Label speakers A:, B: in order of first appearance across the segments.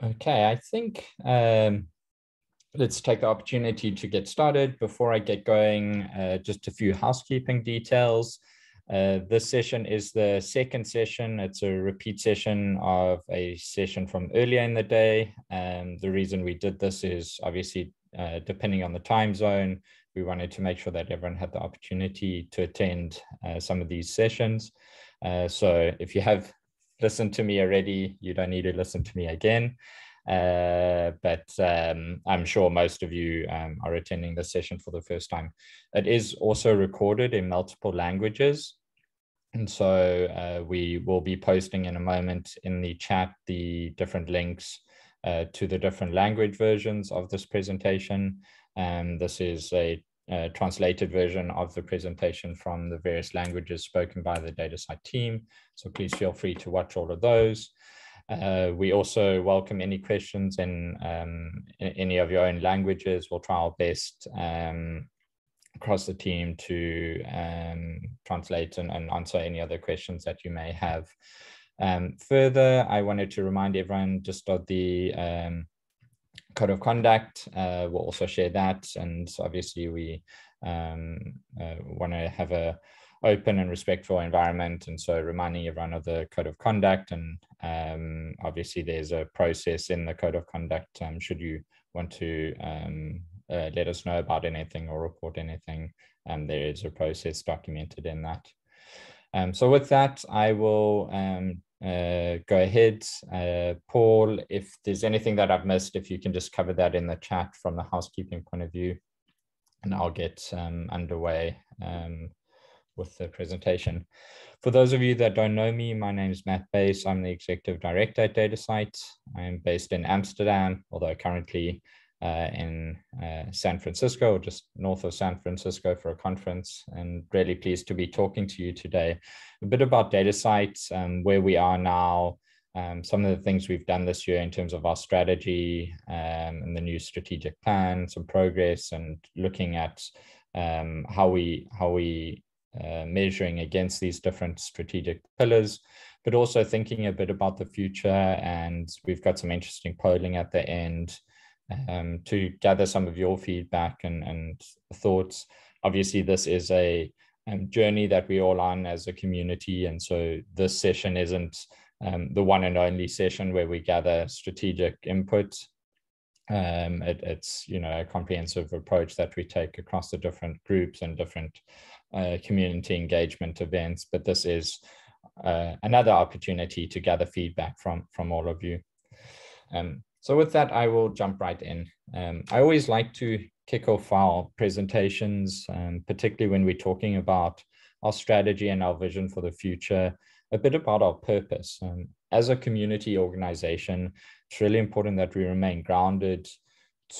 A: Okay, I think um, let's take the opportunity to get started. Before I get going, uh, just a few housekeeping details. Uh, this session is the second session. It's a repeat session of a session from earlier in the day. And the reason we did this is obviously uh, depending on the time zone, we wanted to make sure that everyone had the opportunity to attend uh, some of these sessions. Uh, so if you have listened to me already, you don't need to listen to me again. Uh, but um, I'm sure most of you um, are attending this session for the first time. It is also recorded in multiple languages. And so uh, we will be posting in a moment in the chat the different links uh, to the different language versions of this presentation. And this is a, a, translated version of the presentation from the various languages spoken by the DataCite team. So please feel free to watch all of those. Uh, we also welcome any questions in, um, in, any of your own languages. We'll try our best um, across the team to um, translate and, and, answer any other questions that you may have. Um, further, I wanted to remind everyone just of the um, code of conduct. Uh, we'll also share that. And obviously we um, uh, want to have a open and respectful environment. And so reminding everyone of the code of conduct and um, obviously there's a process in the code of conduct um, should you want to um, uh, let us know about anything or report anything. Um, there is a process documented in that. Um, so with that, I will um, uh, go ahead. Uh, Paul, if there's anything that I've missed, if you can just cover that in the chat from the housekeeping point of view, and I'll get underway with the presentation. For those of you that don't know me, my name is Matt Buys. I'm the Executive Director at DataCite. I'm based in Amsterdam, although currently uh, in uh, San Francisco, just north of San Francisco for a conference, and really pleased to be talking to you today. A bit about DataCite, um, where we are now, um, some of the things we've done this year in terms of our strategy um, and the new strategic plan, some progress, and looking at um, how we how we uh, measuring against these different strategic pillars, but also thinking a bit about the future. And we've got some interesting polling at the end um, to gather some of your feedback and, and thoughts. Obviously, this is a um, journey that we're all on as a community. And so this session isn't um, the one and only session where we gather strategic input. Um, it, it's you know a comprehensive approach that we take across the different groups and different uh, community engagement events, but this is uh, another opportunity to gather feedback from, from all of you. Um, so with that, I will jump right in. Um, I always like to kick off our presentations, um, particularly when we're talking about our strategy and our vision for the future, a bit about our purpose. Um, as a community organization, it's really important that we remain grounded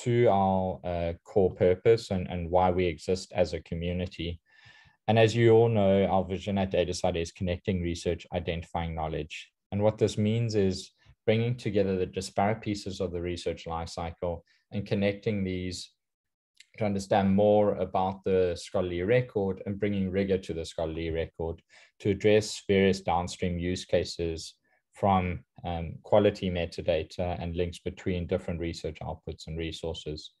A: to our uh, core purpose and, and why we exist as a community. And as you all know, our vision at DataCite is connecting research, identifying knowledge. And what this means is bringing together the disparate pieces of the research lifecycle and connecting these to understand more about the scholarly record and bringing rigor to the scholarly record to address various downstream use cases from um, quality metadata and links between different research outputs and resources.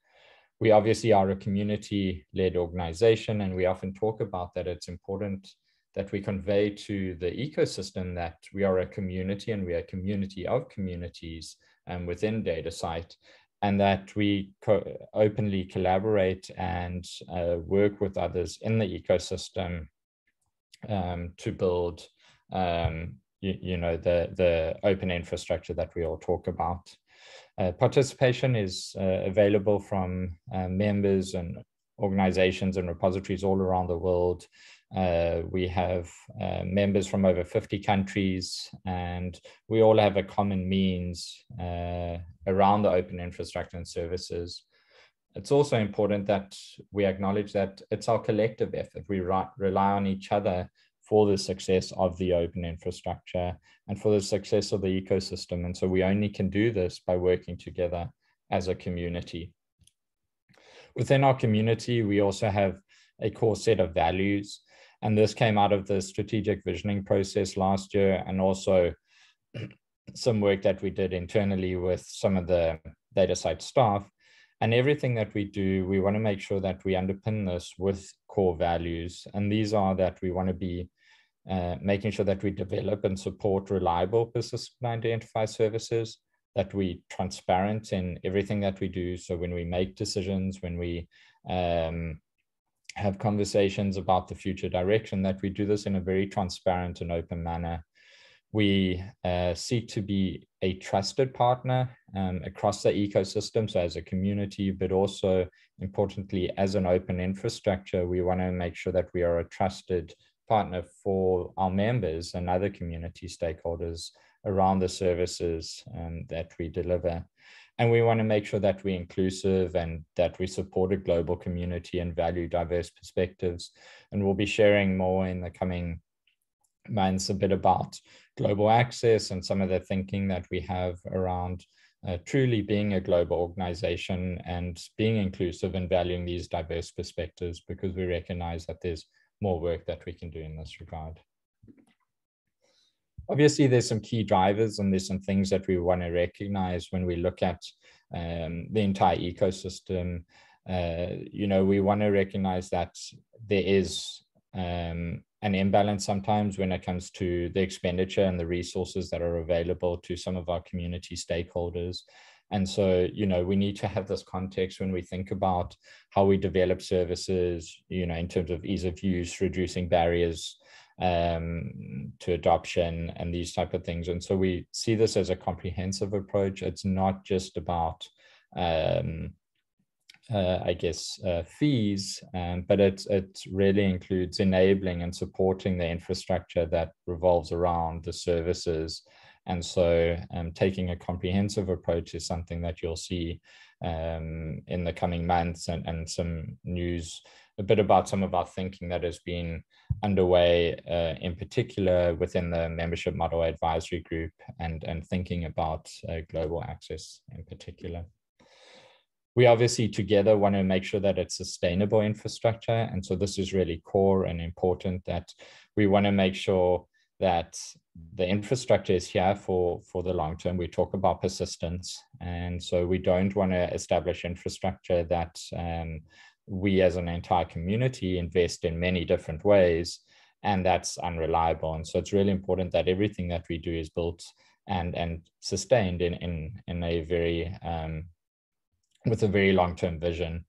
A: We obviously are a community-led organization, and we often talk about that it's important that we convey to the ecosystem that we are a community and we are a community of communities um, within DataCite, and that we co openly collaborate and uh, work with others in the ecosystem um, to build um, you, you, know the the open infrastructure that we all talk about. Uh, participation is uh, available from uh, members and organizations and repositories all around the world. Uh, we have uh, members from over 50 countries, and we all have a common means around the open infrastructure and services. It's also important that we acknowledge that it's our collective effort. We rely on each other for the success of the open infrastructure and for the success of the ecosystem. And so we only can do this by working together as a community. Within our community, we also have a core set of values. And this came out of the strategic visioning process last year and also some work that we did internally with some of the DataCite staff. And everything that we do, we want to make sure that we underpin this with core values. And these are that we want to be uh, making sure that we develop and support reliable persistent identify services, that we transparent in everything that we do. So when we make decisions, when we um, have conversations about the future direction, that we do this in a very transparent and open manner. We uh, seek to be a trusted partner um, across the ecosystem, so as a community, but also importantly, as an open infrastructure, we want to make sure that we are a trusted partner for our members and other community stakeholders around the services um, that we deliver. And we want to make sure that we're inclusive and that we support a global community and value diverse perspectives. And we'll be sharing more in the coming months a bit about global access and some of the thinking that we have around uh, truly being a global organization and being inclusive and valuing these diverse perspectives because we recognize that there's more work that we can do in this regard. Obviously, there's some key drivers and there's some things that we want to recognize when we look at um, the entire ecosystem. Uh, you know, we want to recognize that there is um, an imbalance sometimes when it comes to the expenditure and the resources that are available to some of our community stakeholders. And so, you know, we need to have this context when we think about how we develop services, you know, in terms of ease of use, reducing barriers um, to adoption and these type of things. And so we see this as a comprehensive approach. It's not just about, um, uh, I guess, uh, fees, um, but it, it really includes enabling and supporting the infrastructure that revolves around the services and so um, taking a comprehensive approach is something that you'll see um, in the coming months and, and some news a bit about some of our thinking that has been underway uh, in particular within the membership model advisory group and, and thinking about uh, global access in particular. We obviously together want to make sure that it's sustainable infrastructure. And so this is really core and important that we want to make sure that the infrastructure is here for for the long term we talk about persistence and so we don't want to establish infrastructure that um, we as an entire community invest in many different ways and that's unreliable and so it's really important that everything that we do is built and and sustained in in in a very um, with a very long-term vision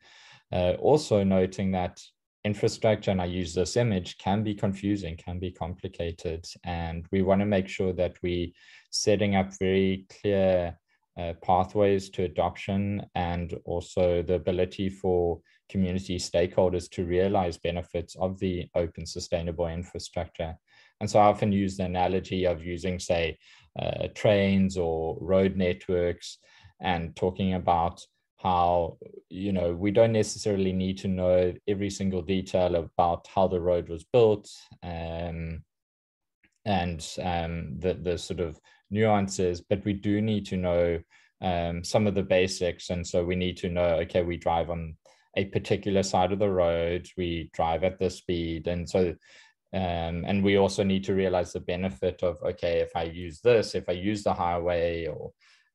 A: uh, also noting that infrastructure, and I use this image, can be confusing, can be complicated. And we want to make sure that we setting up very clear uh, pathways to adoption and also the ability for community stakeholders to realize benefits of the open sustainable infrastructure. And so I often use the analogy of using, say, uh, trains or road networks and talking about how you know we don't necessarily need to know every single detail about how the road was built um, and um, the the sort of nuances, but we do need to know um, some of the basics, and so we need to know okay, we drive on a particular side of the road, we drive at this speed, and so. Um, and we also need to realize the benefit of okay if i use this if i use the highway or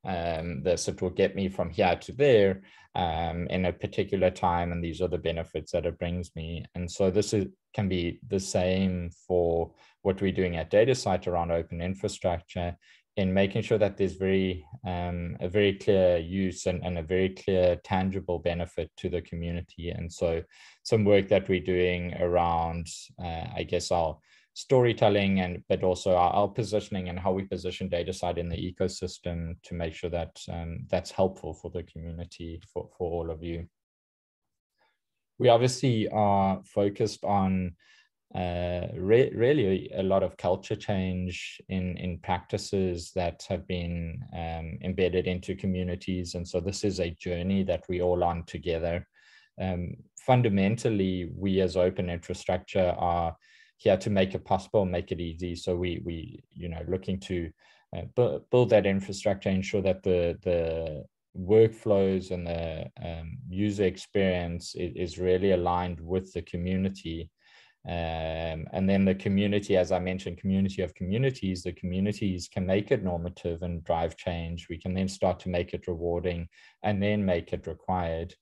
A: um, this it will get me from here to there um, in a particular time and these are the benefits that it brings me and so this is, can be the same for what we're doing at DataCite around open infrastructure in making sure that there's very um, a very clear use and, and a very clear tangible benefit to the community and so some work that we're doing around uh, i guess our storytelling and but also our, our, positioning and how we position DataCite in the ecosystem to make sure that um, that's helpful for the community for, for all of you. We obviously are focused on uh, re really a lot of culture change in, in practices that have been um, embedded into communities. And so this is a journey that we all on together. Um, fundamentally, we as open infrastructure are here to make it possible, make it easy. So we we you know looking to uh, bu build that infrastructure, ensure that the the workflows and the um, user experience is, is, really aligned with the community. Um, and then the community, as I mentioned, community of communities, the communities can make it normative and drive change. We can then start to make it rewarding and then make it required.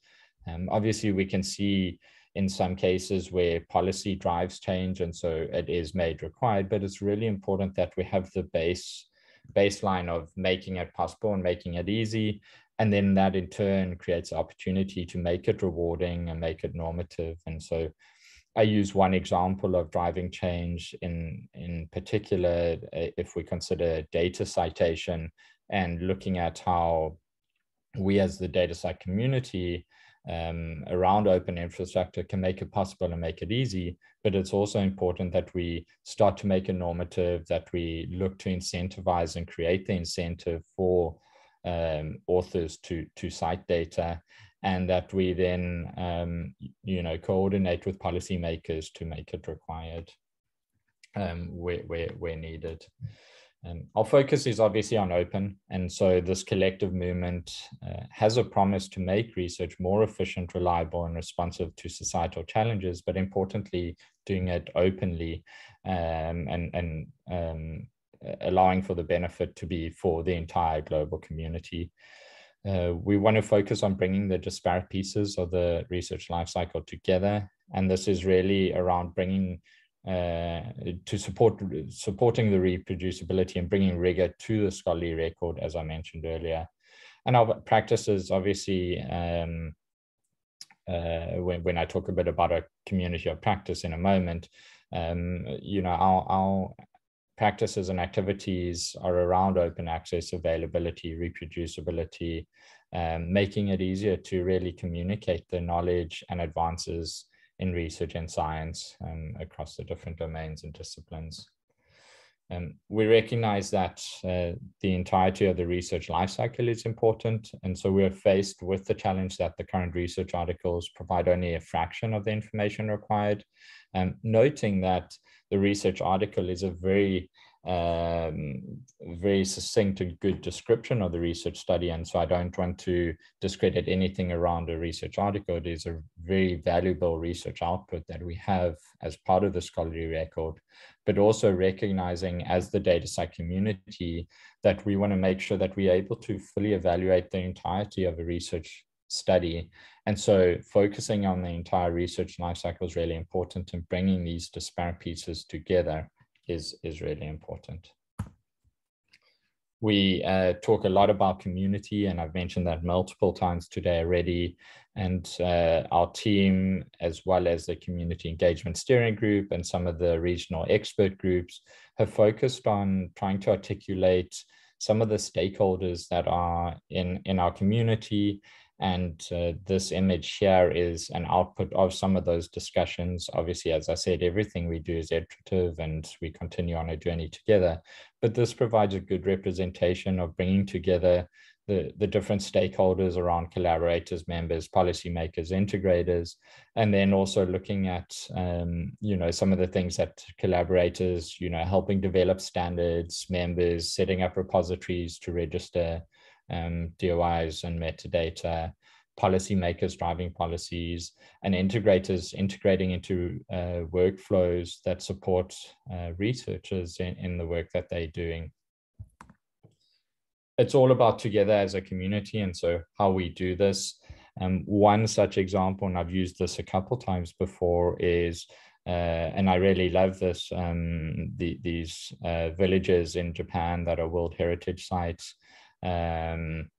A: Um, obviously, we can see in some cases where policy drives change and so it is made required, but it's really important that we have the base baseline of making it possible and making it easy. And then that in turn creates opportunity to make it rewarding and make it normative. And so I use one example of driving change in, in particular, uh, if we consider data citation and looking at how we as the DataCite community um, around open infrastructure can make it possible and make it easy. But it's also important that we start to make a normative, that we look to incentivize and create the incentive for um, authors to, to cite data and that we then, um, you know, coordinate with policymakers to make it required um, where, where, where needed. Um, our focus is obviously on open, and so this collective movement uh, has a promise to make research more efficient, reliable, and responsive to societal challenges, but importantly, doing it openly um, and, and um, allowing for the benefit to be for the entire global community. Uh, we want to focus on bringing the disparate pieces of the research lifecycle together, and this is really around bringing uh, to support supporting the reproducibility and bringing rigor to the scholarly record, as I mentioned earlier. And our practices, obviously, um, uh, when, when I talk a bit about a community of practice in a moment, um, you know, our, our practices and activities are around open access, availability, reproducibility, um, making it easier to really communicate the knowledge and advances in research and science um, across the different domains and disciplines. Um, we recognize that uh, the entirety of the research lifecycle is important. And so we're faced with the challenge that the current research articles provide only a fraction of the information required. Um, noting that the research article is a very um, very succinct and good description of the research study. And so I don't want to discredit anything around a research article. It is a very valuable research output that we have as part of the scholarly record, but also recognizing as the DataCite community that we want to make sure that we're able to fully evaluate the entirety of a research study. And so focusing on the entire research lifecycle is really important and bringing these disparate pieces together is, is really important. We uh, talk a lot about community, and I've mentioned that multiple times today already. And uh, our team, as well as the community engagement steering group and some of the regional expert groups, have focused on trying to articulate some of the stakeholders that are in, in our community and uh, this image here is an output of some of those discussions. Obviously, as I said, everything we do is iterative and we continue on a journey together. But this provides a good representation of bringing together the, the different stakeholders around collaborators, members, policymakers, integrators, and then also looking at, um, you know, some of the things that collaborators, you know, helping develop standards, members, setting up repositories to register, um, DOIs and metadata, policymakers driving policies, and integrators integrating into uh, workflows that support uh, researchers in, in the work that they're doing. It's all about together as a community, and so how we do this. Um, one such example, and I've used this a couple times before, is uh, and I really love this. Um, the, these uh, villages in Japan that are World Heritage sites um,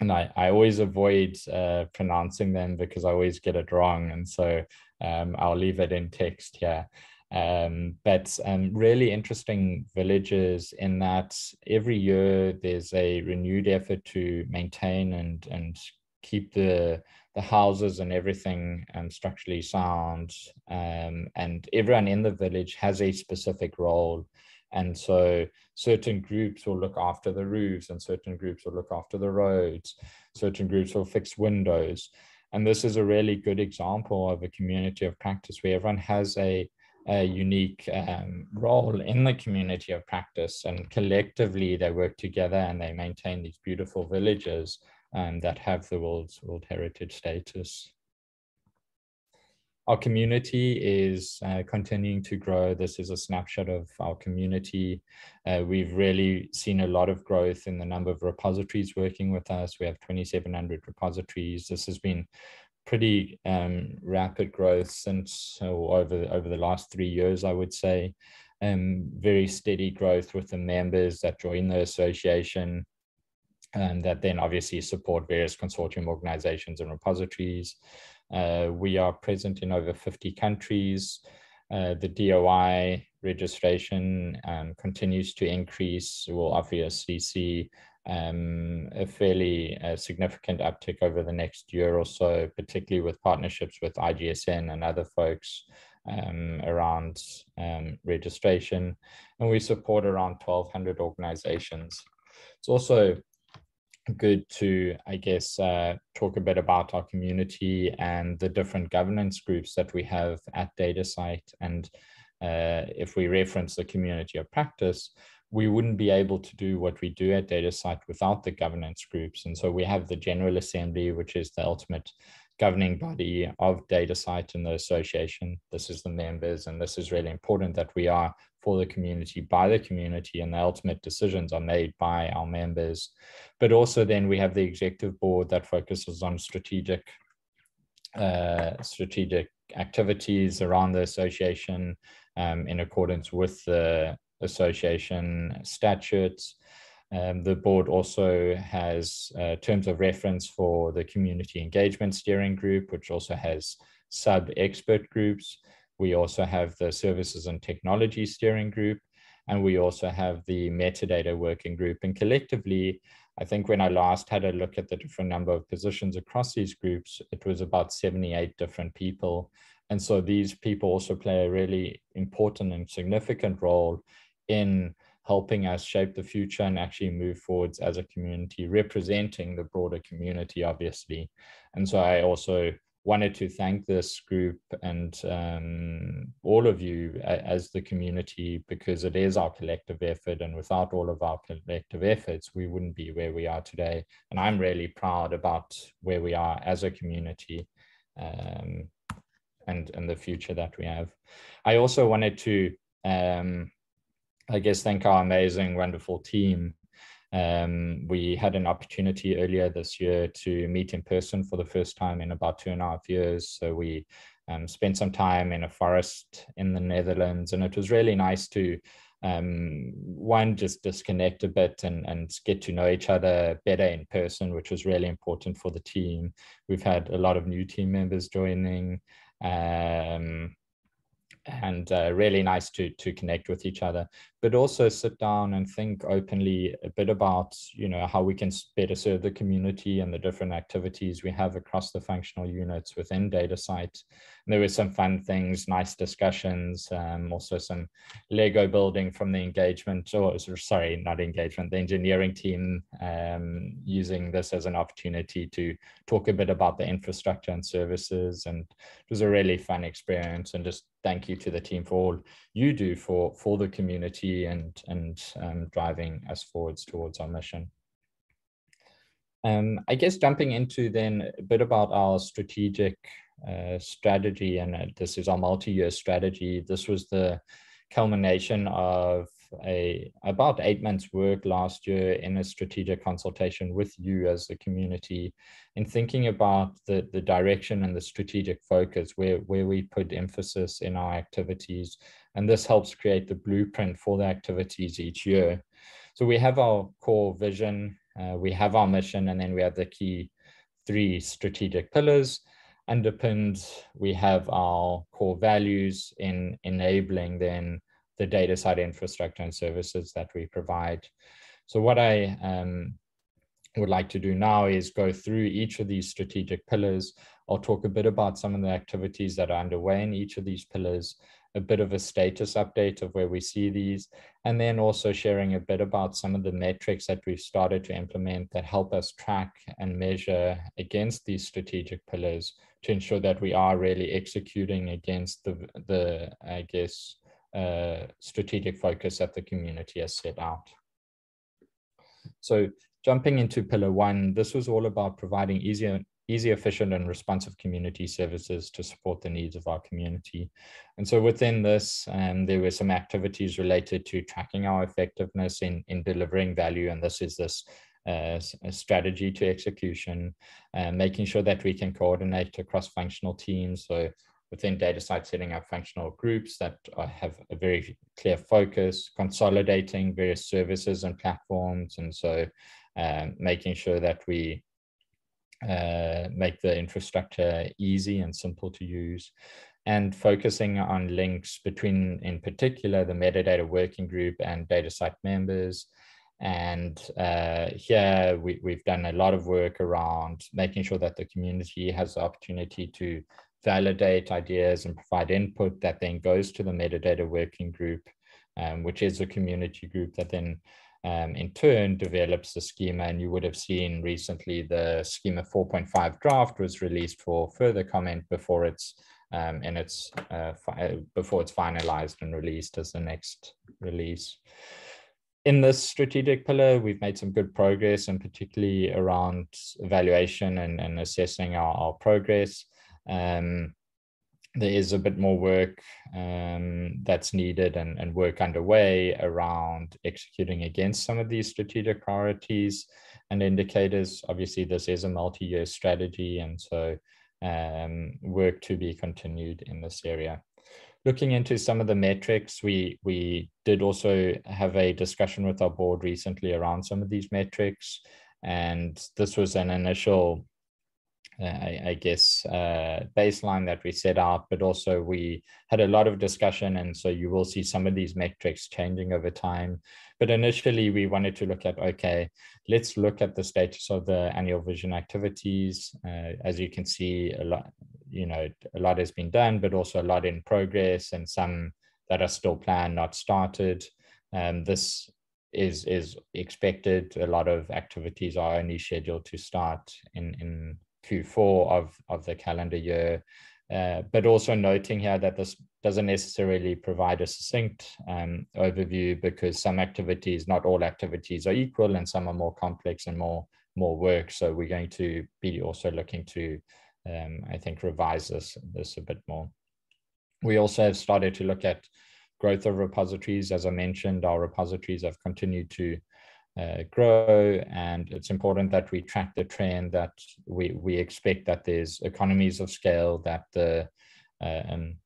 A: and I, I always avoid uh, pronouncing them because I always get it wrong. And so um, I'll leave it in text here. Um, but um, really interesting villages in that every year there's a renewed effort to maintain and, and keep the, the houses and everything um, structurally sound. Um, and everyone in the village has a specific role and so certain groups will look after the roofs and certain groups will look after the roads. Certain groups will fix windows. And this is a really good example of a community of practice where everyone has a, a unique um, role in the community of practice and collectively they work together and they maintain these beautiful villages um, that have the World's World Heritage status. Our community is uh, continuing to grow. This is a snapshot of our community. Uh, we've really seen a lot of growth in the number of repositories working with us. We have 2,700 repositories. This has been pretty um, rapid growth since so over over the last three years, I would say. Um, very steady growth with the members that join the association and that then obviously support various consortium organizations and repositories. Uh, we are present in over 50 countries. Uh, the DOI registration um, continues to increase. We'll obviously see um, a fairly uh, significant uptick over the next year or so, particularly with partnerships with IGSN and other folks um, around um, registration. And we support around 1,200 organizations. It's also good to, I guess, uh, talk a bit about our community and the different governance groups that we have at DataCite. And uh, if we reference the community of practice, we wouldn't be able to do what we do at DataCite without the governance groups. And so we have the General Assembly, which is the ultimate governing body of DataCite and the association. This is the members, and this is really important that we are for the community by the community and the ultimate decisions are made by our members. But also then we have the executive board that focuses on strategic uh, strategic activities around the association um, in accordance with the association statutes. Um, the board also has uh, terms of reference for the community engagement steering group, which also has sub expert groups. We also have the services and technology steering group, and we also have the metadata working group. And collectively, I think when I last had a look at the different number of positions across these groups, it was about 78 different people. And so these people also play a really important and significant role in helping us shape the future and actually move forwards as a community, representing the broader community, obviously. And so I also wanted to thank this group and um, all of you as the community because it is our collective effort and without all of our collective efforts we wouldn't be where we are today and i'm really proud about where we are as a community um, and and the future that we have i also wanted to um, I guess thank our amazing, wonderful team. Um, we had an opportunity earlier this year to meet in person for the first time in about two and a half years. So we um, spent some time in a forest in the Netherlands, and it was really nice to um, one just disconnect a bit and, and get to know each other better in person, which was really important for the team. We've had a lot of new team members joining. Um, and uh, really nice to to connect with each other. But also sit down and think openly a bit about you know how we can better serve the community and the different activities we have across the functional units within DataCite and there were some fun things nice discussions um, also some lego building from the engagement or sorry not engagement the engineering team um, using this as an opportunity to talk a bit about the infrastructure and services and it was a really fun experience and just thank you to the team for all you do for for the community and and um, driving us forwards towards our mission. Um, I guess jumping into then a bit about our strategic uh, strategy, and uh, this is our multi-year strategy. This was the culmination of a about eight months work last year in a strategic consultation with you as the community in thinking about the, the direction and the strategic focus where, where we put emphasis in our activities. And this helps create the blueprint for the activities each year. So we have our core vision, uh, we have our mission, and then we have the key three strategic pillars underpinned we have our core values in enabling then the DataCite infrastructure and services that we provide. So what I um, would like to do now is go through each of these strategic pillars. I'll talk a bit about some of the activities that are underway in each of these pillars, a bit of a status update of where we see these, and then also sharing a bit about some of the metrics that we've started to implement that help us track and measure against these strategic pillars to ensure that we are really executing against the, the I guess, uh, strategic focus that the community has set out. So jumping into pillar one, this was all about providing easier easy, efficient, and responsive community services to support the needs of our community. And so within this, um, there were some activities related to tracking our effectiveness in, in delivering value. And this is this uh, strategy to execution, uh, making sure that we can coordinate across functional teams. So within DataCite, setting up functional groups that have a very clear focus, consolidating various services and platforms. And so um, making sure that we uh, make the infrastructure easy and simple to use and focusing on links between, in particular, the metadata working group and DataCite members. And uh, here we, we've done a lot of work around making sure that the community has the opportunity to validate ideas and provide input that then goes to the metadata working group, um, which is a community group that then um, in turn develops the schema. And you would have seen recently the schema 4.5 draft was released for further comment before it's um, and it's uh, before it's finalized and released as the next release. In this strategic pillar, we've made some good progress, and particularly around evaluation and, and assessing our, our progress. Um, there is a bit more work um, that's needed and, and work underway around executing against some of these strategic priorities and indicators. Obviously, this is a multi-year strategy, and so um, work to be continued in this area. Looking into some of the metrics, we we did also have a discussion with our board recently around some of these metrics, and this was an initial I, I, guess, uh, baseline that we set out, but also we had a lot of discussion. And so you will see some of these metrics changing over time. But initially, we wanted to look at okay, let's look at the status of the annual vision activities. Uh, as you can see, a lot, you know, a lot has been done, but also a lot in progress and some that are still planned, not started. Um, this is is expected. A lot of activities are only scheduled to start in in Q4 of, of the calendar year. Uh, but also noting here that this doesn't necessarily provide a succinct um, overview because some activities, not all activities are equal and some are more complex and more, more work. So we're going to be also looking to, um, I think, revise this, this a bit more. We also have started to look at growth of repositories. As I mentioned, our repositories have continued to uh, grow and it's important that we track the trend that we we expect that there's economies of scale that the uh, um,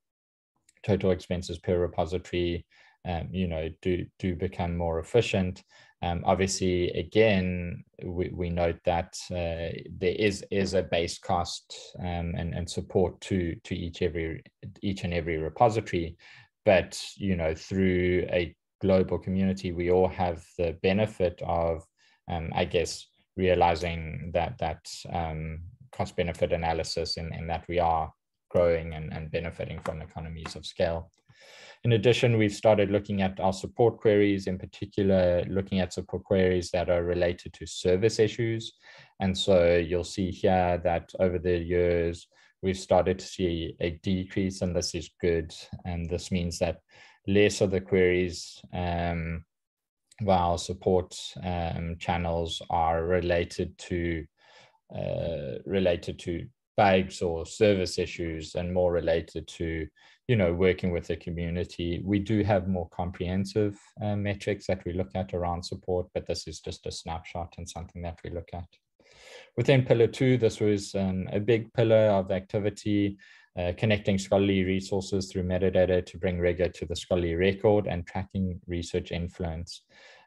A: total expenses per repository um, you know do do become more efficient. Um, obviously again we, we note that uh, there is is a base cost um, and, and support to to each every each and every repository. But you know through a global community, we all have the benefit of, um, I guess, realizing that that um, cost benefit analysis and, and that we are growing and, and benefiting from economies of scale. In addition, we've started looking at our support queries, in particular, looking at support queries that are related to service issues. And so you'll see here that over the years, we've started to see a decrease, and this is good. And this means that less of the queries um, while support um, channels are related to uh, related to bugs or service issues and more related to you know working with the community. We do have more comprehensive uh, metrics that we look at around support but this is just a snapshot and something that we look at. Within pillar two this was um, a big pillar of activity uh, connecting scholarly resources through metadata to bring rigor to the scholarly record and tracking research influence.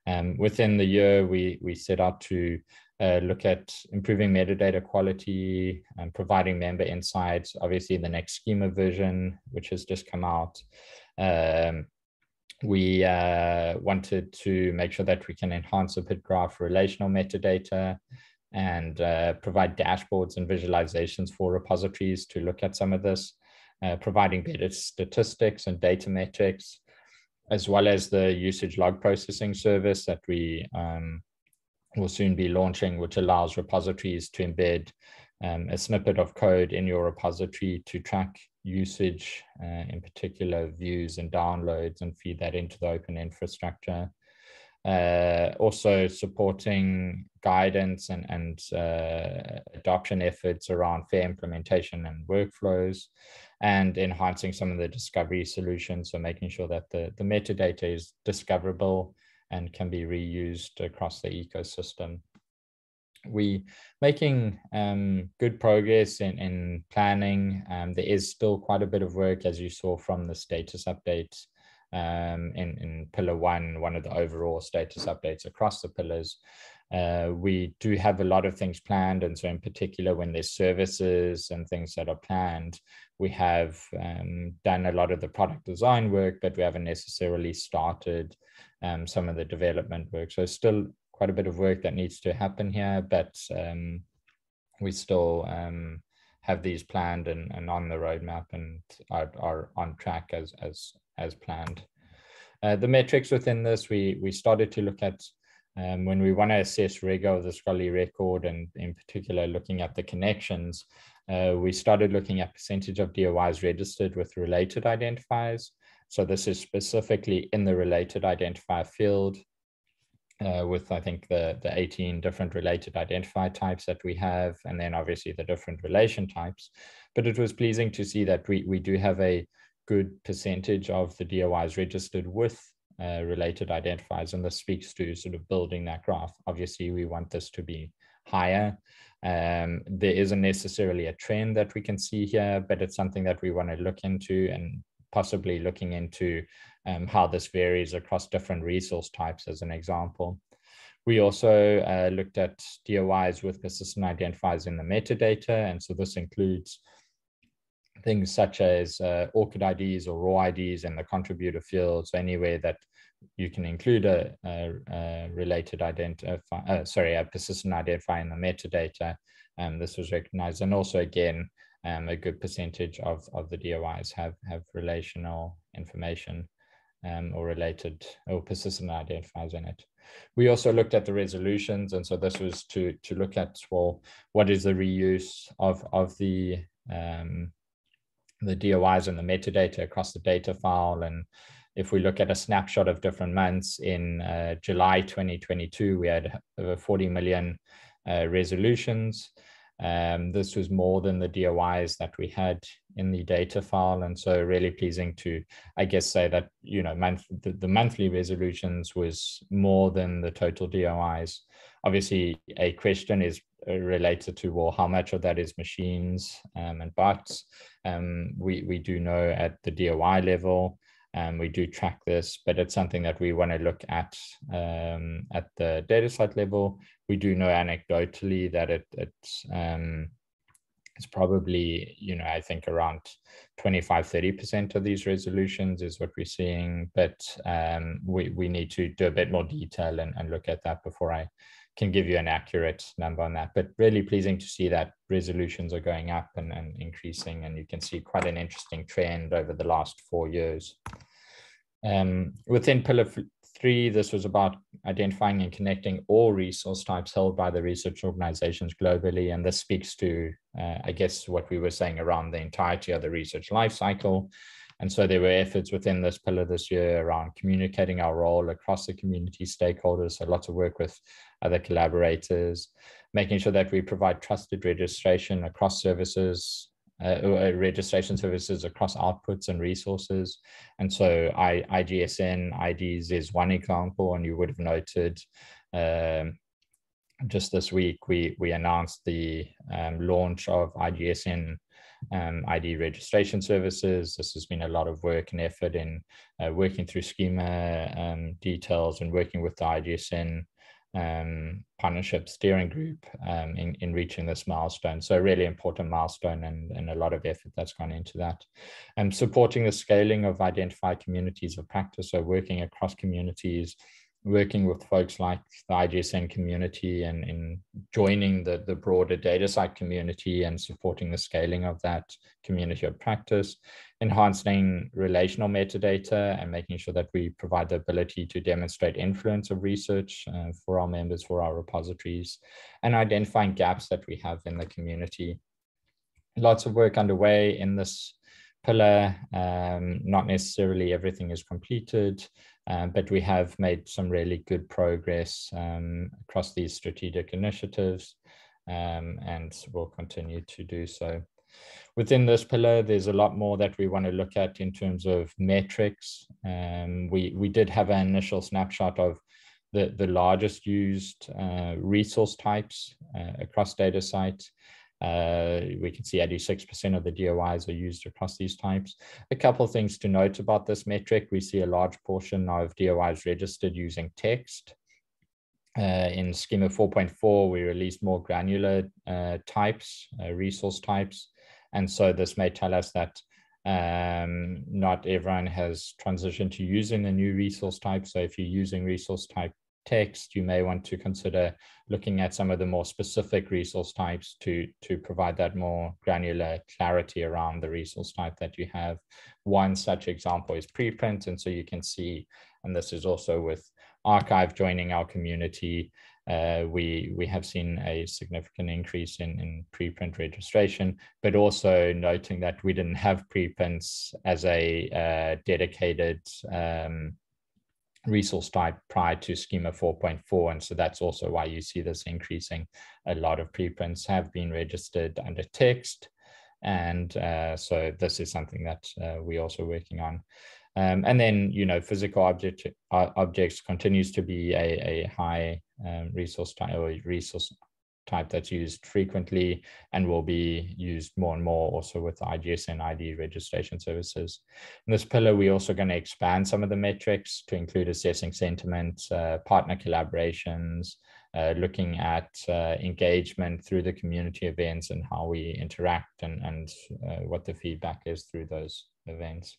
A: Um, within the year, we, we set out to uh, look at improving metadata quality and providing member insights. Obviously, the next schema version, which has just come out, um, we uh, wanted to make sure that we can enhance the PID graph relational metadata and uh, provide dashboards and visualizations for repositories to look at some of this, uh, providing better statistics and data metrics, as well as the usage log processing service that we um, will soon be launching, which allows repositories to embed um, a snippet of code in your repository to track usage, uh, in particular views and downloads, and feed that into the open infrastructure. Uh, also supporting guidance and, and uh, adoption efforts around fair implementation and workflows, and enhancing some of the discovery solutions. So making sure that the, the metadata is discoverable and can be reused across the ecosystem. We making um, good progress in, in planning. Um, there is still quite a bit of work, as you saw from the status update um, in, in pillar one, one of the overall status updates across the pillars. Uh, we do have a lot of things planned. And so in particular, when there's services and things that are planned, we have um, done a lot of the product design work, but we haven't necessarily started um, some of the development work. So still quite a bit of work that needs to happen here, but um, we still um, have these planned and, and on the roadmap and are, are on track as, as, as planned. Uh, the metrics within this, we, we started to look at um, when we want to assess of the scholarly record and in particular looking at the connections, uh, we started looking at percentage of DOIs registered with related identifiers. So this is specifically in the related identifier field uh, with, I think, the, the 18 different related identifier types that we have, and then obviously the different relation types. But it was pleasing to see that we, we do have a good percentage of the DOIs registered with uh, related identifiers, and this speaks to sort of building that graph. Obviously, we want this to be higher. Um, there isn't necessarily a trend that we can see here, but it's something that we want to look into and possibly looking into um, how this varies across different resource types as an example. We also uh, looked at DOIs with persistent identifiers in the metadata, and so this includes things such as uh, ORCID IDs or ROR IDs in the contributor fields, anywhere that you can include a, a, a related identifier, uh, sorry, a persistent identifier in the metadata. Um, this was recognized. And also, again, um, a good percentage of, of the DOIs have, have relational information um, or related or persistent identifiers in it. We also looked at the resolutions. And so this was to, to look at, well, what is the reuse of, of the, um, the DOIs and the metadata across the data file. And if we look at a snapshot of different months in uh, July 2022, we had over 40 million uh, resolutions. Um, this was more than the DOIs that we had in the data file. And so really pleasing to, I guess, say that, you know, month, the, the monthly resolutions was more than the total DOIs. Obviously, a question is uh, related to, well, how much of that is machines um, and bots? Um, we, we do know at the DOI level, and we do track this, but it's something that we want to look at um, at the DataCite level. We do know anecdotally that it, it's um, it's probably you know I think around 25 30 percent of these resolutions is what we're seeing, but um, we we need to do a bit more detail and, and look at that before I can give you an accurate number on that. But really pleasing to see that resolutions are going up and, and increasing, and you can see quite an interesting trend over the last four years. Um, within pillar three, this was about identifying and connecting all resource types held by the research organizations globally. And this speaks to, uh, I guess, what we were saying around the entirety of the research lifecycle. And so there were efforts within this pillar this year around communicating our role across the community stakeholders. So lots of work with other collaborators, making sure that we provide trusted registration across services, uh, uh registration services across outputs and resources. And so I, IGSN IDs is one example, and you would have noted um, just this week we we announced the um, launch of IGSN um, ID registration services. This has been a lot of work and effort in uh, working through schema um, details and working with the IGSN um, partnership steering group um, in, in reaching this milestone. So a really important milestone and, and a lot of effort that's gone into that. And supporting the scaling of identified communities of practice, so working across communities, working with folks like the IGSN community and in joining the, the broader DataCite community and supporting the scaling of that community of practice, enhancing relational metadata and making sure that we provide the ability to demonstrate influence of research uh, for our members, for our repositories, and identifying gaps that we have in the community. Lots of work underway in this pillar. Um, not necessarily everything is completed, uh, but we have made some really good progress um, across these strategic initiatives um, and will continue to do so. Within this pillar, there's a lot more that we want to look at in terms of metrics. Um, we, we did have an initial snapshot of the, the largest used uh, resource types uh, across DataCite. Uh, we can see 86% of the DOIs are used across these types. A couple of things to note about this metric. We see a large portion of DOIs registered using text. Uh, in Schema 4.4, we released more granular uh, types, uh, resource types. And so this may tell us that um, not everyone has transitioned to using the new resource type. So if you're using resource type text, you may want to consider looking at some of the more specific resource types to, to provide that more granular clarity around the resource type that you have. One such example is preprint. And so you can see, and this is also with arXiv joining our community, uh, we we have seen a significant increase in, in preprint registration, but also noting that we didn't have preprints as a uh, dedicated um, resource type prior to schema 4.4 and so that's also why you see this increasing. A lot of preprints have been registered under text and uh, so this is something that uh, we're also working on. Um, and then you know physical object uh, objects continues to be a, a high um, resource type or resource type that's used frequently and will be used more and more also with IGSN ID registration services. In this pillar, we're also going to expand some of the metrics to include assessing sentiment, uh, partner collaborations, uh, looking at uh, engagement through the community events and how we interact and, and uh, what the feedback is through those events.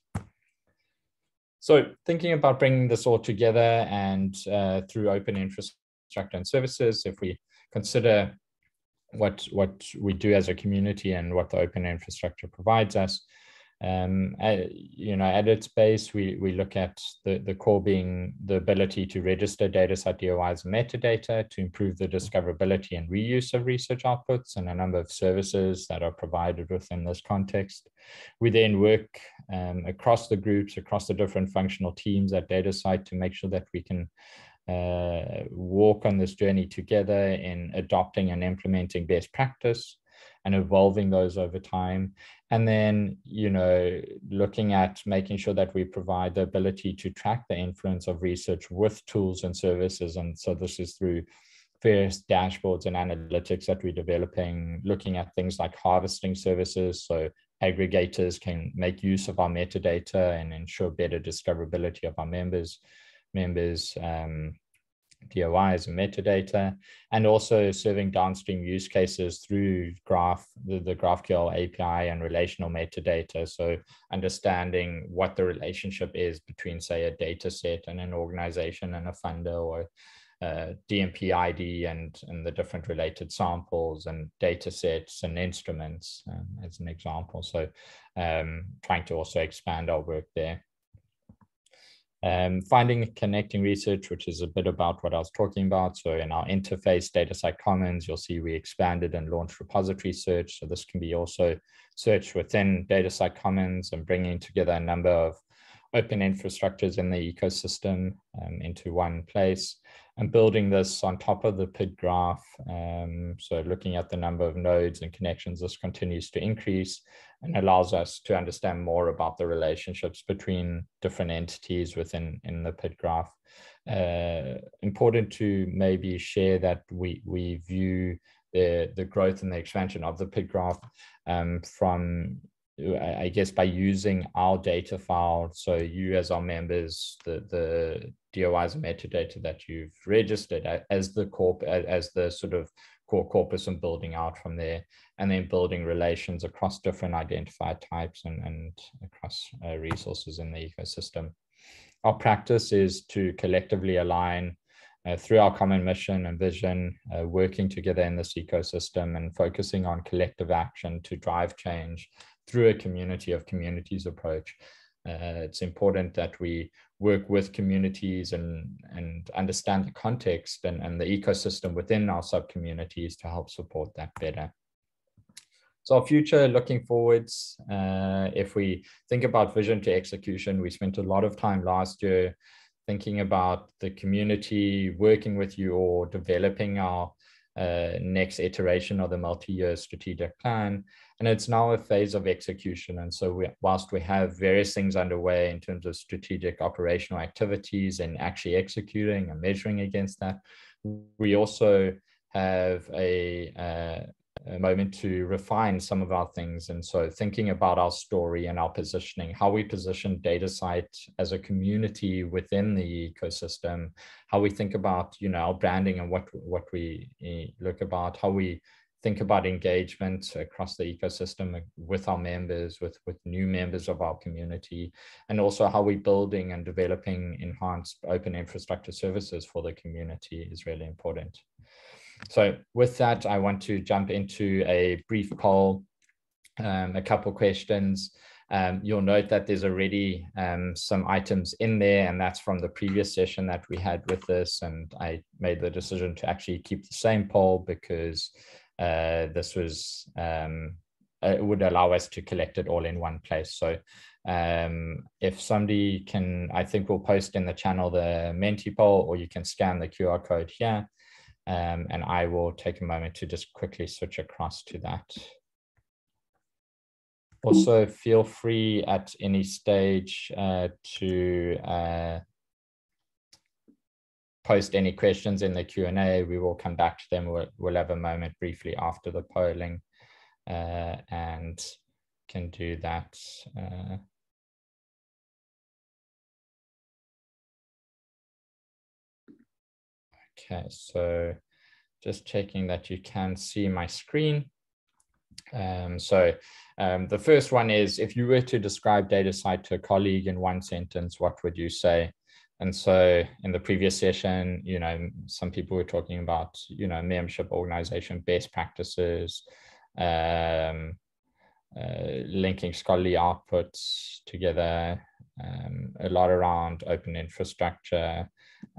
A: So thinking about bringing this all together and uh, through open infrastructure and services, if we consider what what we do as a community and what the open infrastructure provides us. Um, at, you know, at its base, we, we look at the, the core being the ability to register DataCite DOIs and metadata to improve the discoverability and reuse of research outputs and a number of services that are provided within this context. We then work um, across the groups, across the different functional teams at DataCite to make sure that we can uh, walk on this journey together in adopting and implementing best practice and evolving those over time. And then you know looking at making sure that we provide the ability to track the influence of research with tools and services. And so this is through various dashboards and analytics that we're developing looking at things like harvesting services. So aggregators can make use of our metadata and ensure better discoverability of our members members um, DOIs and metadata, and also serving downstream use cases through Graph, the, the GraphQL API and relational metadata. So understanding what the relationship is between, say, a data set and an organization and a funder or uh, DMP ID and, and the different related samples and data sets and instruments um, as an example. So um, trying to also expand our work there. Um, finding connecting research, which is a bit about what I was talking about. So in our interface, DataCite Commons, you'll see we expanded and launched repository search. So this can be also searched within DataCite Commons and bringing together a number of open infrastructures in the ecosystem um, into one place and building this on top of the PID graph. Um, so looking at the number of nodes and connections, this continues to increase and allows us to understand more about the relationships between different entities within in the PID graph. Uh, important to maybe share that we, we view the, the growth and the expansion of the PID graph um, from I guess by using our data file, so you as our members, the the DOIs and metadata that you've registered as the corp as the sort of core corpus and building out from there, and then building relations across different identified types and, and across uh, resources in the ecosystem. Our practice is to collectively align uh, through our common mission and vision, uh, working together in this ecosystem and focusing on collective action to drive change through a community of communities approach. Uh, it's important that we work with communities and, and understand the context and, and the ecosystem within our sub communities to help support that better. So our future looking forwards, uh, if we think about vision to execution, we spent a lot of time last year thinking about the community, working with you or developing our uh, next iteration of the multi-year strategic plan. And it's now a phase of execution. And so we, whilst we have various things underway in terms of strategic operational activities and actually executing and measuring against that, we also have a, uh, a moment to refine some of our things. And so thinking about our story and our positioning, how we position DataCite as a community within the ecosystem, how we think about, you know, our branding and what, what we eh, look about, how we think about engagement across the ecosystem with our members, with, with new members of our community, and also how we're building and developing enhanced open infrastructure services for the community is really important. So with that, I want to jump into a brief poll, um, a couple questions. Um, you'll note that there's already um, some items in there, and that's from the previous session that we had with this. And I made the decision to actually keep the same poll because uh, this was um, it would allow us to collect it all in one place. So um, if somebody can, I think we'll post in the channel the Menti poll, or you can scan the QR code here. Um, and I will take a moment to just quickly switch across to that. Also, feel free at any stage uh, to uh, post any questions in the Q&A. We will come back to them. We'll, we'll have a moment briefly after the polling uh, and can do that. Uh, Okay, so just checking that you can see my screen. Um, so um, the first one is, if you were to describe DataCite to a colleague in one sentence, what would you say? And so in the previous session, you know, some people were talking about, you know, membership organization best practices, um, uh, linking scholarly outputs together, um, a lot around open infrastructure,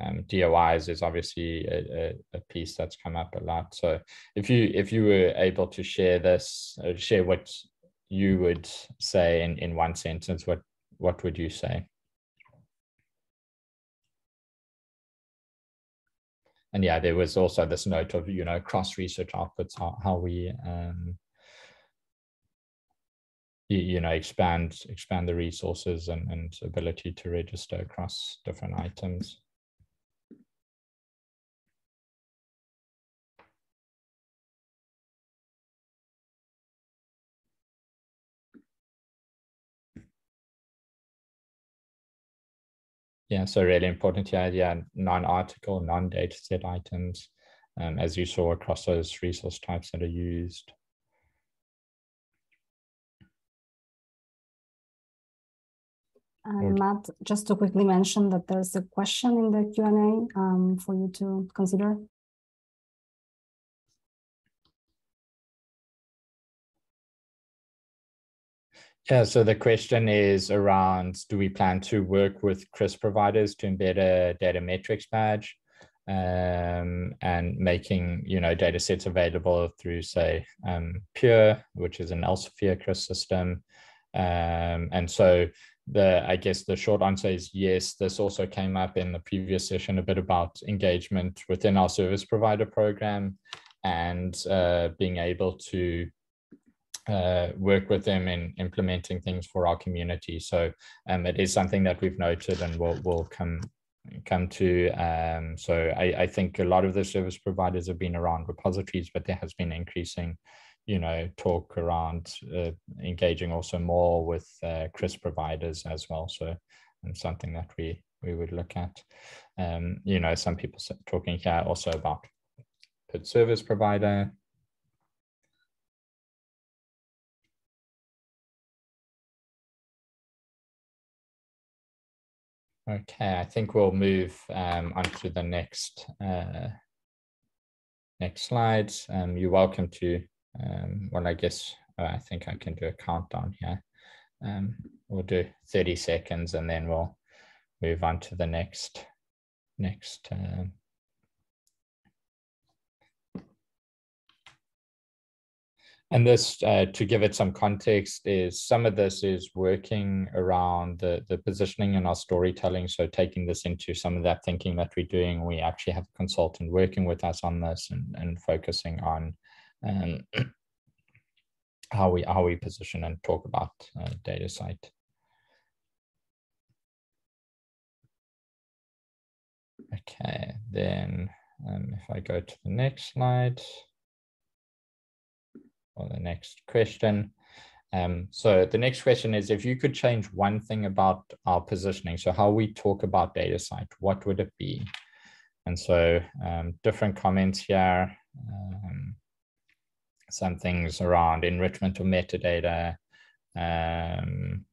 A: um, DOIs is obviously a, a, piece that's come up a lot. So if you if you were able to share this, uh, share what you would say in, in one sentence, what what would you say? And yeah, there was also this note of you know cross research outputs, how, how we um, you, you know expand expand the resources and, and ability to register across different items. Yeah, so really important here, yeah, non-article, non-data set items, um, as you saw across those resource types that are used.
B: And Matt, just to quickly mention that there's a question in the Q&A um, for you to consider.
A: Yeah, so the question is around, do we plan to work with CRIS providers to embed a data metrics badge um, and making, you know, data sets available through, say, um, Pure, which is an Elsevier CRIS system. Um, and so the, I guess the short answer is yes, this also came up in the previous session, a bit about engagement within our service provider program and uh, being able to uh, work with them in implementing things for our community. So um, it is something that we've noted and we'll, we'll come come to. Um, so I, I think a lot of the service providers have been around repositories, but there has been increasing, you know, talk around uh, engaging also more with uh, providers as well. So and something that we we would look at. Um, you know, some people talking here also about service provider, Okay, I think we'll move um, on to the next uh, next slides. Um, you're welcome to, um, well, I guess uh, I think I can do a countdown here. Um, we'll do 30 seconds and then we'll move on to the next next um, and this, uh, to give it some context, is some of this is working around the, the positioning and our storytelling. So taking this into some of that thinking that we're doing, we actually have a consultant working with us on this and, and focusing on um, how we how we position and talk about uh, DataCite. Okay, then um, if I go to the next slide or the next question. Um, so the next question is if you could change one thing about our positioning, so how we talk about DataCite, what would it be? And so um, different comments here, um, some things around enrichment of metadata, um,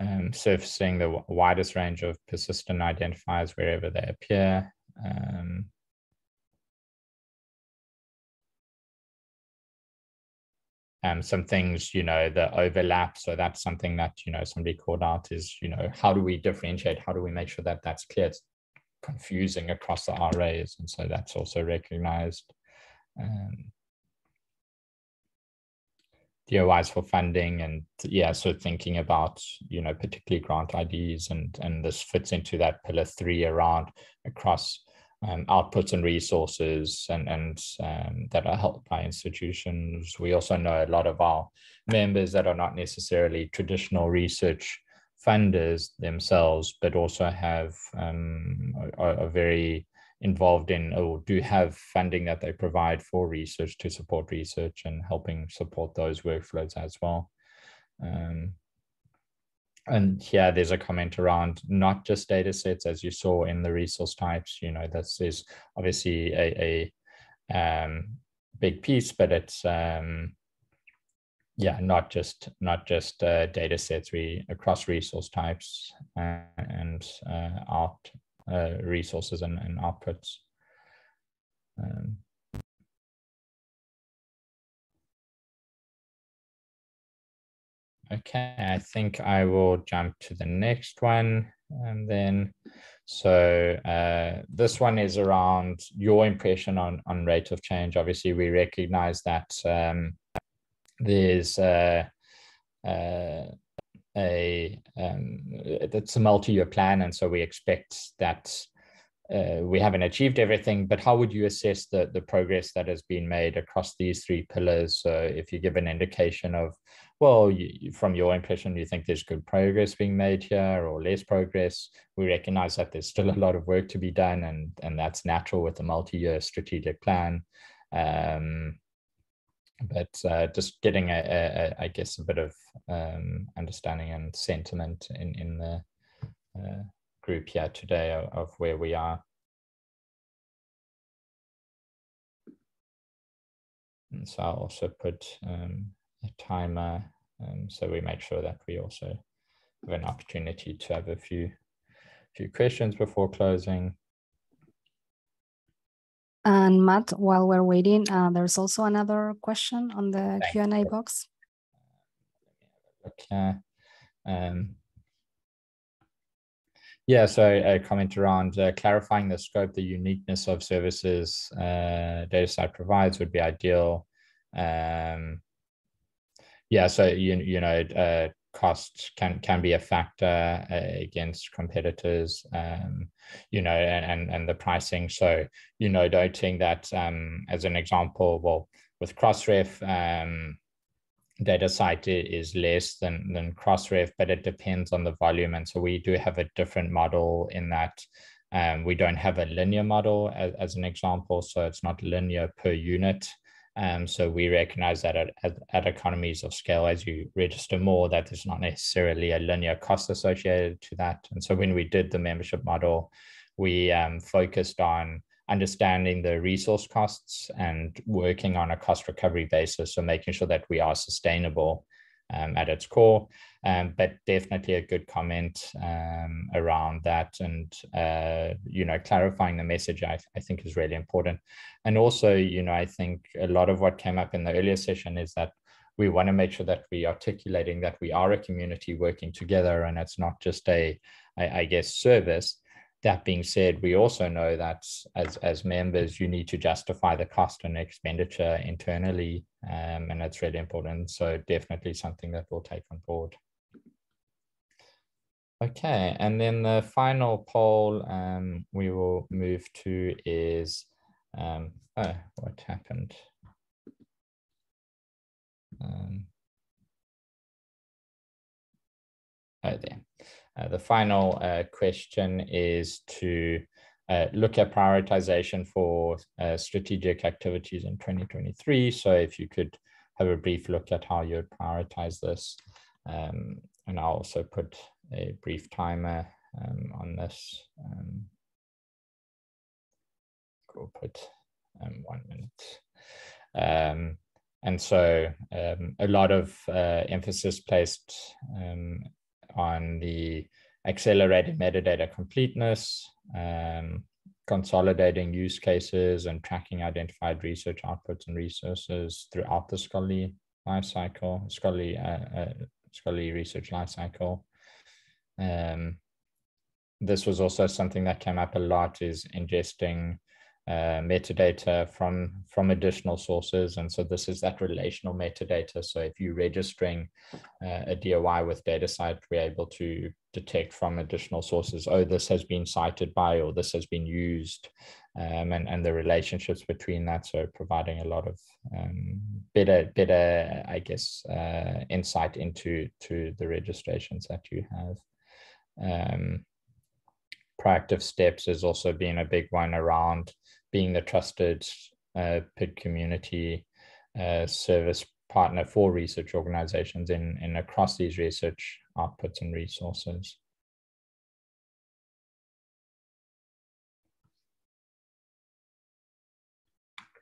A: um, surfacing the widest range of persistent identifiers wherever they appear, um, um, some things, you know, that overlap. So that's something that, you know, somebody called out is, you know, how do we differentiate? How do we make sure that that's clear? It's confusing across the RAs. And so that's also recognized. Um, DOIs for funding and yeah, so thinking about, you know, particularly grant IDs and, and this fits into that pillar three around across um, outputs and resources and, and um, that are helped by institutions. We also know a lot of our members that are not necessarily traditional research funders themselves, but also have um, are, are, very involved in or do have funding that they provide for research to support research and helping support those workflows as well. Um, and here there's a comment around not just data sets as you saw in the resource types you know this is obviously a, a um, big piece but it's um, yeah not just not just uh, data sets we across resource types uh, and uh, out uh, resources and, and outputs. Um, Okay, I think I will jump to the next one. And then, so uh, this one is around your impression on, on rate of change. Obviously, we recognize that um, there's uh, uh, a, um, a multi-year plan. And so we expect that uh, we haven't achieved everything, but how would you assess the, the progress that has been made across these three pillars? So if you give an indication of well, you, from your impression, do you think there's good progress being made here or less progress. We recognize that there's still a lot of work to be done, and, and that's natural with a multi year strategic plan. Um, but uh, just getting, a, a, a, I guess, a bit of um, understanding and sentiment in, in the uh, group here today of, of where we are. And so I'll also put um, a timer um, so we make sure that we also have an opportunity to have a few few questions before closing.
B: And Matt, while we're waiting, uh, there's also another question on the Q&A box.
A: Okay. Um, yeah, so a comment around uh, clarifying the scope, the uniqueness of services uh, DataCite provides would be ideal. Um, yeah, so you you know uh, costs can can be a factor uh, against competitors, um, you know, and, and and the pricing. So you know, noting that um, as an example, well, with Crossref. Um, DataCite is less than than Crossref, but it depends on the volume, and so we do have a different model in that um, we don't have a linear model as, as an example, so it's not linear per unit. Um, so we recognize that at, at, at, economies of scale, as you register more, that there's not necessarily a linear cost associated to that. And so when we did the membership model, we um, focused on understanding the resource costs and working on a cost recovery basis. So making sure that we are sustainable um, at its core. Um, but definitely a good comment um, around that and, uh, you know, clarifying the message I, I think is really important. And also, you know, I think a lot of what came up in the earlier session is that we want to make sure that we articulating that we are a community working together and it's not just a, I, I guess, service that being said, we also know that as, as members, you need to justify the cost and expenditure internally, um, and that's really important. So definitely something that we'll take on board. Okay, and then the final poll um, we will move to is, um, oh, what happened? Um, oh, there. Uh, the final uh, question is to uh, look at prioritization for uh, strategic activities in 2023. So if you could have a brief look at how you'd prioritize this. Um, and I'll also put a brief timer um, on this. Um, we'll put um, one minute. Um, and so um, a lot of uh, emphasis placed on the accelerated metadata completeness, consolidating use cases and tracking identified research outputs and resources throughout the scholarly lifecycle, scholarly, uh, uh, scholarly research lifecycle. Um, this was also something that came up a lot is ingesting uh, metadata from from additional sources. And so this is that relational metadata. So if you're registering uh, a DOI with DataCite we're able to detect from additional sources oh this has been cited by or this has been used. Um, and and the relationships between that so providing a lot of um, better better I guess uh, insight into to the registrations that you have um, proactive steps has also been a big one around being the trusted uh, PID community uh, service partner for research organizations in, in across these research outputs and resources.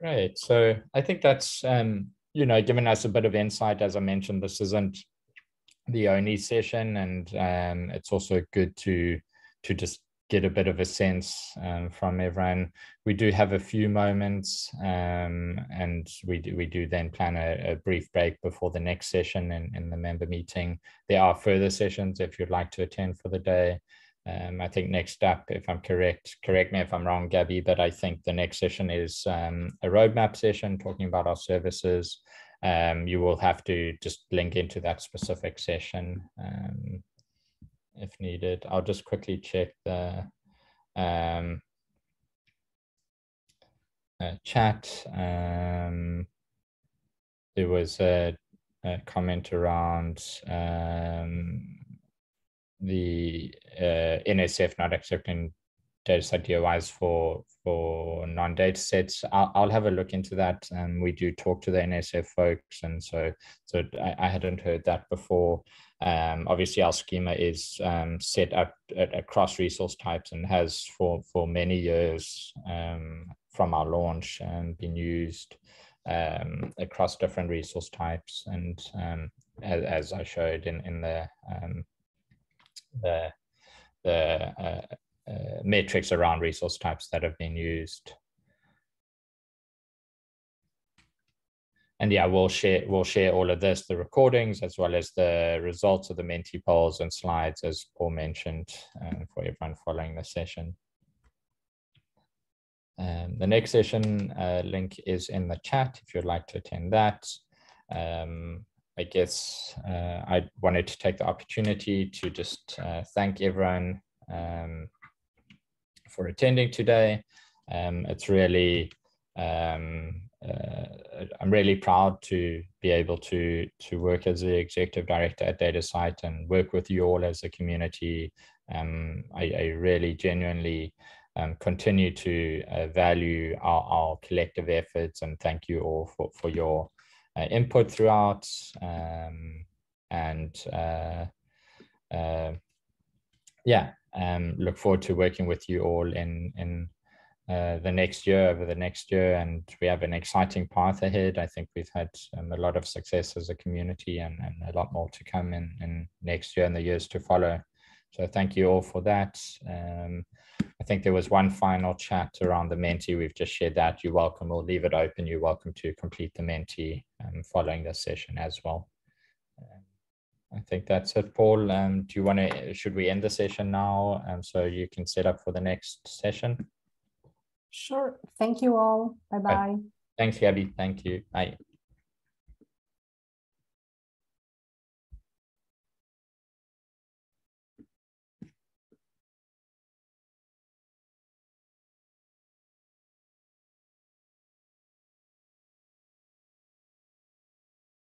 A: Great. So I think that's um, you know given us a bit of insight. As I mentioned, this isn't the only session, and um, it's also good to to just get a bit of a sense um, from everyone. We do have a few moments, um, and we do, we do then plan a, a, brief break before the next session in, in the member meeting. There are further sessions if you'd like to attend for the day. Um, I think next up, if I'm correct, correct me if I'm wrong, Gabby, but I think the next session is um, a roadmap session talking about our services. Um, you will have to just link into that specific session um, if needed. I'll just quickly check the um, uh, chat. Um, there was a, a comment around um, the uh, NSF not accepting DataCite DOIs for for non-data sets. I'll, I'll have a look into that. And we do talk to the NSF folks. And so, so I, I hadn't heard that before. Um, obviously, our schema is um, set up across resource types and has for, for many years um, from our launch and been used um, across different resource types. And um, as, as, I showed in, in the, um, the, the uh, uh, metrics around resource types that have been used. And yeah, we'll share we'll share all of this, the recordings, as well as the results of the Menti polls and slides, as Paul mentioned, um, for everyone following the session. Um, the next session uh, link is in the chat if you'd like to attend that. Um, I guess uh, I wanted to take the opportunity to just uh, thank everyone um, for attending today. Um, it's really, um, uh, I'm really proud to be able to, to work as the executive director at DataCite and work with you all as a community. Um, I, I, really genuinely um, continue to uh, value our, our, collective efforts and thank you all for, for your uh, input throughout. Um, and uh, uh, yeah, um, look forward to working with you all in in uh, the next year over the next year. And we have an exciting path ahead. I think we've had um, a lot of success as a community and, and a lot more to come in, in next year and the years to follow. So thank you all for that. Um, i think there was one final chat around the Menti. We've just shared that. You're welcome. We'll leave it open. You're welcome to complete the Menti um, following this session as well I think that's it, Paul. Um, do you want to, should we end the session now? Um, so you can set up for the next session?
B: Sure. Thank you all. Bye-bye.
A: Thanks, Gabby. Thank you. Bye.